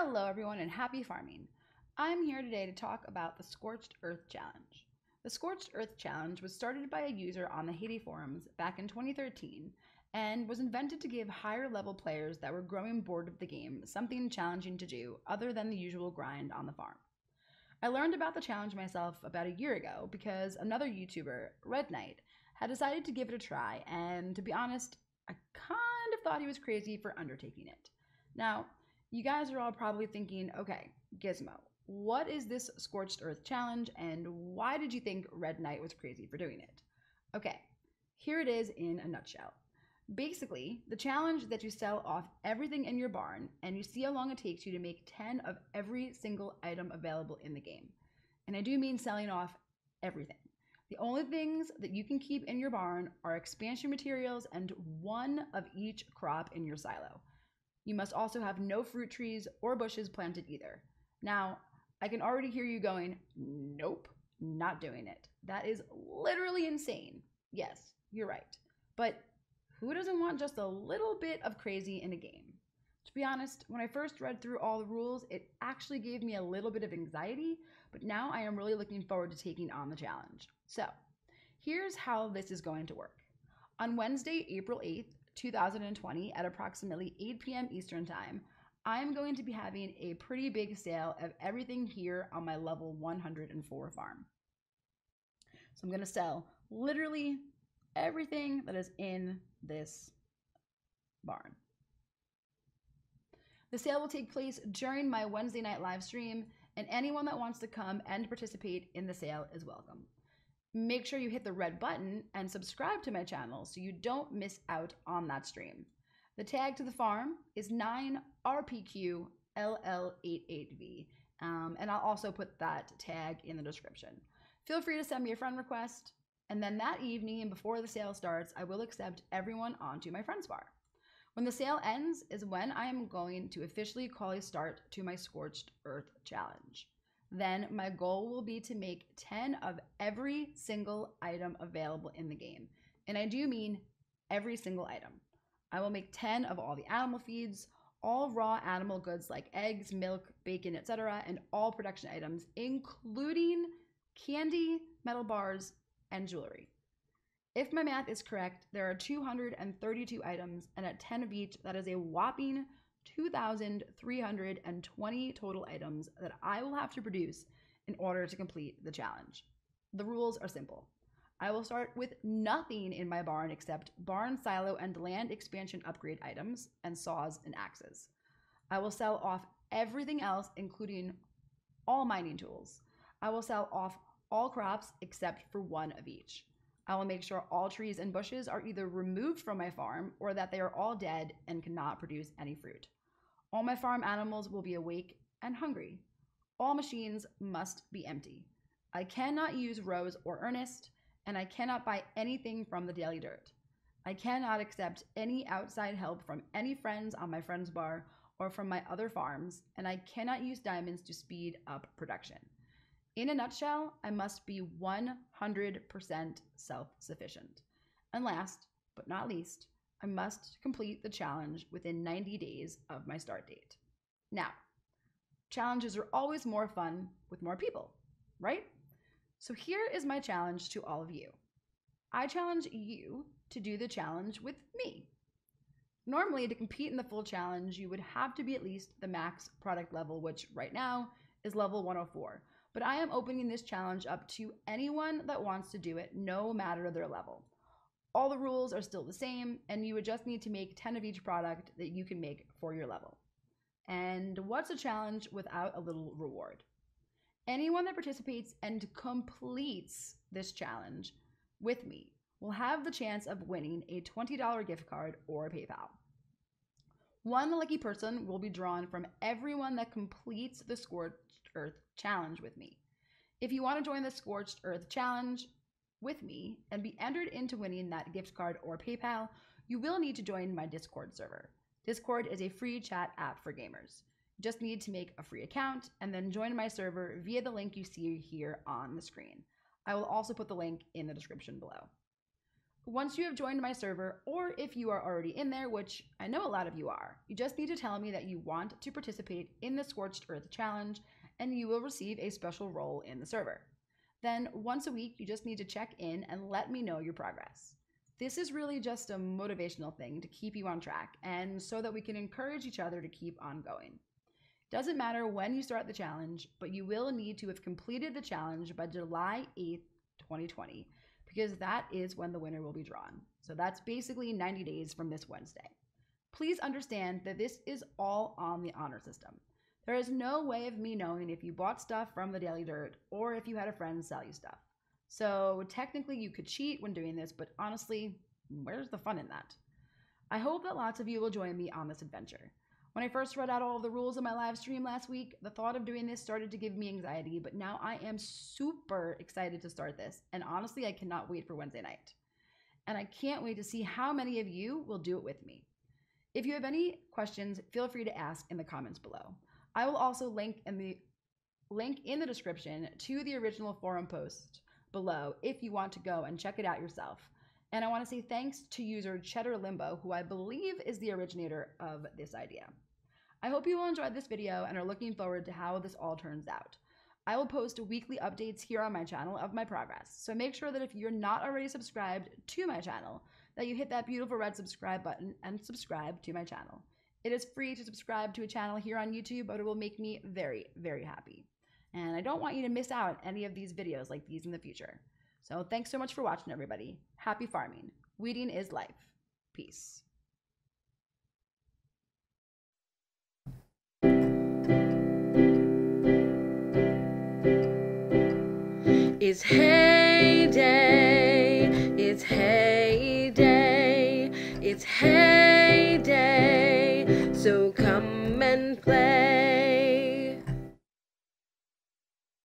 Hello, everyone, and happy farming. I'm here today to talk about the Scorched Earth Challenge. The Scorched Earth Challenge was started by a user on the Day forums back in 2013 and was invented to give higher level players that were growing bored of the game something challenging to do other than the usual grind on the farm. I learned about the challenge myself about a year ago because another YouTuber, Red Knight, had decided to give it a try, and to be honest, I kind of thought he was crazy for undertaking it. Now, you guys are all probably thinking, okay, Gizmo, what is this Scorched Earth challenge and why did you think Red Knight was crazy for doing it? Okay, here it is in a nutshell. Basically, the challenge that you sell off everything in your barn and you see how long it takes you to make 10 of every single item available in the game. And I do mean selling off everything. The only things that you can keep in your barn are expansion materials and one of each crop in your silo. You must also have no fruit trees or bushes planted either. Now, I can already hear you going, nope, not doing it. That is literally insane. Yes, you're right. But who doesn't want just a little bit of crazy in a game? To be honest, when I first read through all the rules, it actually gave me a little bit of anxiety, but now I am really looking forward to taking on the challenge. So, here's how this is going to work. On Wednesday, April 8th, 2020 at approximately 8 p.m. Eastern Time, I am going to be having a pretty big sale of everything here on my level 104 farm. So I'm going to sell literally everything that is in this barn. The sale will take place during my Wednesday night live stream, and anyone that wants to come and participate in the sale is welcome make sure you hit the red button and subscribe to my channel so you don't miss out on that stream. The tag to the farm is 9RPQLL88V, um, and I'll also put that tag in the description. Feel free to send me a friend request, and then that evening before the sale starts, I will accept everyone onto my friends bar. When the sale ends is when I am going to officially call a start to my Scorched Earth Challenge then my goal will be to make 10 of every single item available in the game. And I do mean every single item. I will make 10 of all the animal feeds, all raw animal goods like eggs, milk, bacon, etc., and all production items, including candy, metal bars, and jewelry. If my math is correct, there are 232 items, and at 10 of each, that is a whopping 2,320 total items that I will have to produce in order to complete the challenge. The rules are simple. I will start with nothing in my barn except barn silo and land expansion upgrade items and saws and axes. I will sell off everything else, including all mining tools. I will sell off all crops except for one of each. I will make sure all trees and bushes are either removed from my farm or that they are all dead and cannot produce any fruit. All my farm animals will be awake and hungry. All machines must be empty. I cannot use Rose or Ernest, and I cannot buy anything from the Daily Dirt. I cannot accept any outside help from any friends on my friend's bar or from my other farms, and I cannot use diamonds to speed up production. In a nutshell, I must be 100% self sufficient. And last but not least, I must complete the challenge within 90 days of my start date. Now, challenges are always more fun with more people, right? So here is my challenge to all of you. I challenge you to do the challenge with me. Normally, to compete in the full challenge, you would have to be at least the max product level, which right now is level 104. But I am opening this challenge up to anyone that wants to do it, no matter their level. All the rules are still the same, and you would just need to make 10 of each product that you can make for your level. And what's a challenge without a little reward? Anyone that participates and completes this challenge with me will have the chance of winning a $20 gift card or PayPal. One lucky person will be drawn from everyone that completes the Scorched Earth Challenge with me. If you want to join the Scorched Earth Challenge, with me and be entered into winning that gift card or PayPal, you will need to join my Discord server. Discord is a free chat app for gamers. You just need to make a free account and then join my server via the link you see here on the screen. I will also put the link in the description below. once you have joined my server, or if you are already in there, which I know a lot of you are, you just need to tell me that you want to participate in the Scorched Earth Challenge, and you will receive a special role in the server. Then, once a week, you just need to check in and let me know your progress. This is really just a motivational thing to keep you on track and so that we can encourage each other to keep on going. Doesn't matter when you start the challenge, but you will need to have completed the challenge by July 8th, 2020 because that is when the winner will be drawn. So that's basically 90 days from this Wednesday. Please understand that this is all on the honor system. There is no way of me knowing if you bought stuff from the Daily Dirt or if you had a friend sell you stuff. So technically, you could cheat when doing this, but honestly, where's the fun in that? I hope that lots of you will join me on this adventure. When I first read out all of the rules in my live stream last week, the thought of doing this started to give me anxiety, but now I am super excited to start this. And honestly, I cannot wait for Wednesday night. And I can't wait to see how many of you will do it with me. If you have any questions, feel free to ask in the comments below. I will also link in the link in the description to the original forum post below if you want to go and check it out yourself. And I want to say thanks to user Cheddar Limbo, who I believe is the originator of this idea. I hope you will enjoy this video and are looking forward to how this all turns out. I will post weekly updates here on my channel of my progress, so make sure that if you're not already subscribed to my channel, that you hit that beautiful red subscribe button and subscribe to my channel. It is free to subscribe to a channel here on YouTube, but it will make me very, very happy. And I don't want you to miss out on any of these videos like these in the future. So thanks so much for watching, everybody. Happy farming. Wheating is life. Peace. It's it's Hay Day, it's Hay Day.